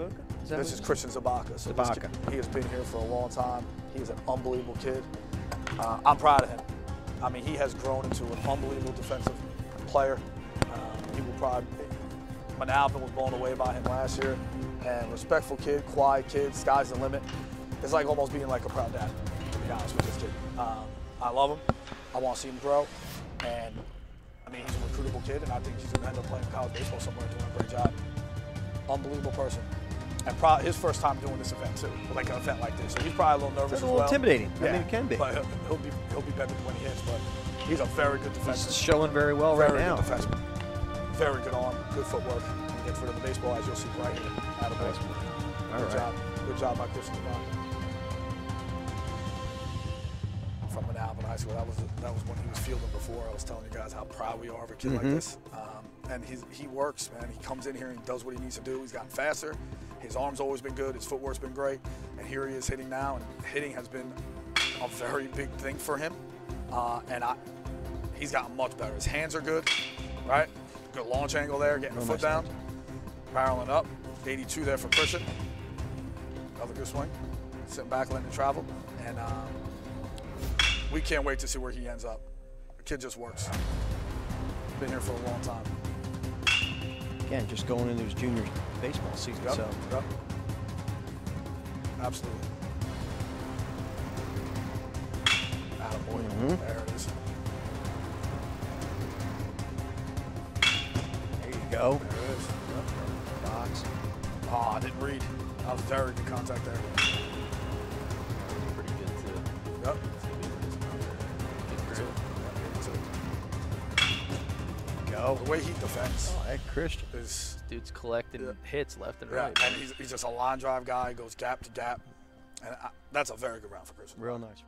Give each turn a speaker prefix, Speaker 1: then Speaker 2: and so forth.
Speaker 1: Is
Speaker 2: This is Christian Zabotka. So
Speaker 1: Zabotka.
Speaker 2: kid- he has been here for a long time. He's an unbelievable kid. Uh, I'm proud of him. I mean, he has grown into an unbelievable defensive player. Um, he will probably. Manalapan was blown away by him last year. And respectful kid, quiet kid, sky's the limit. It's like almost being like a proud dad, to be honest with this kid. Um, I love him. I want to see him grow. And I mean, he's a recruitable kid, and I think he's going to end up playing college baseball somewhere doing a great job. Unbelievable person. And probably his first time doing this event too, like an event like this. So he's probably a little nervous
Speaker 1: It's a little
Speaker 2: well.
Speaker 1: intimidating. I mean, it can be.
Speaker 2: But he'll, he'll be he'll be better when he hits. But he's a very good
Speaker 1: He's showing very well
Speaker 2: very
Speaker 1: right now.
Speaker 2: Very good defenseman. Very good arm, good footwork. He gets rid of the baseball, as you'll see right here. out Attaboy.
Speaker 1: All
Speaker 2: Good
Speaker 1: right.
Speaker 2: job. Good job by Christian Devon. From Manalapan High School. That was that was when he was fielding before. I was telling you guys how proud we are of a kid like
Speaker 1: Mhm.
Speaker 2: this. Um, and he's, he works, man. He comes in here and he does what he needs to do. He's gotten faster. His arm's always been good. His footwork's been great. And here he is hitting now. And hitting has been a very big thing for him. Uh, and I, he's gotten much better. His hands are good, right? Good launch angle there, getting the foot down, barreling up. 82 there for Christian. Another good swing. Sitting back, letting it travel. And um, we can't wait to see where he ends up. The kid just works. Been here for a long time.
Speaker 1: Again, just going into his junior baseball season.
Speaker 2: Yep,
Speaker 1: So
Speaker 2: yep. Absolutely. Attaboy.
Speaker 1: Mhm.
Speaker 2: There it is.
Speaker 1: there you go.
Speaker 2: There it is. Yep.
Speaker 1: Box.
Speaker 2: Oh, I didn't read. That was very good contact there.
Speaker 3: Pretty good too.
Speaker 2: Yep.
Speaker 3: Grip.
Speaker 1: Go.
Speaker 2: The way he defends
Speaker 1: Oh, that Christian.
Speaker 2: is
Speaker 3: Dude's collecting
Speaker 2: Yeah.
Speaker 3: hits left and
Speaker 2: Yeah,
Speaker 3: right.
Speaker 2: and he's, he's just a line drive guy, goes gap to gap. And I, that's a very good round for Christian.
Speaker 1: Real nice.